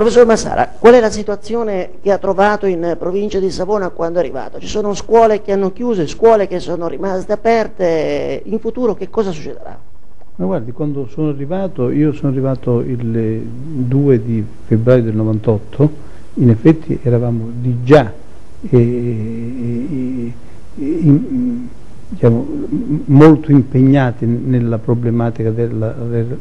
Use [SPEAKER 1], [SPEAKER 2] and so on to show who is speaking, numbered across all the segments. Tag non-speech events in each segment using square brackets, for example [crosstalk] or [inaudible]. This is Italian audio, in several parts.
[SPEAKER 1] Professor Massara, qual è la situazione che ha trovato in provincia di Savona quando è arrivato? Ci sono scuole che hanno chiuso, scuole che sono rimaste aperte, in futuro che cosa succederà?
[SPEAKER 2] Ma guardi, quando sono arrivato, io sono arrivato il 2 di febbraio del 98, in effetti eravamo di già eh, eh, in, diciamo, molto impegnati nella problematica della, della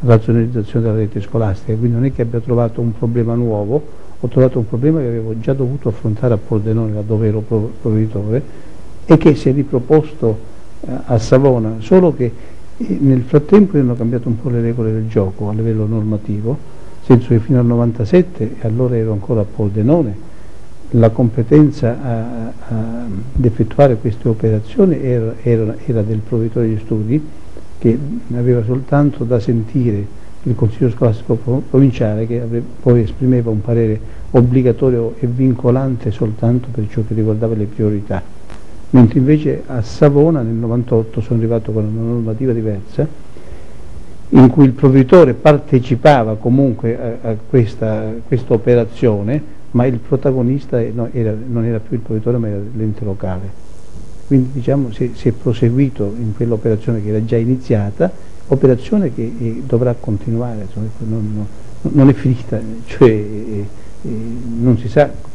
[SPEAKER 2] razionalizzazione della rete scolastica, quindi non è che abbia trovato un problema nuovo, ho trovato un problema che avevo già dovuto affrontare a Pordenone, dove ero provveditore, e che si è riproposto eh, a Savona, solo che eh, nel frattempo hanno cambiato un po' le regole del gioco a livello normativo, nel senso che fino al 97, e allora ero ancora a Pordenone, la competenza ad effettuare queste operazioni era, era, era del provveditore di studi che aveva soltanto da sentire il Consiglio Scolastico Provinciale che poi esprimeva un parere obbligatorio e vincolante soltanto per ciò che riguardava le priorità. Mentre invece a Savona nel 98 sono arrivato con una normativa diversa in cui il provveditore partecipava comunque a, a questa, questa operazione ma il protagonista no, era, non era più il provveditore ma era l'ente locale. Quindi diciamo si, si è proseguito in quell'operazione che era già iniziata, operazione che eh, dovrà continuare, insomma, non, non, non, è finita, [laughs] cioè eh, eh, non si sa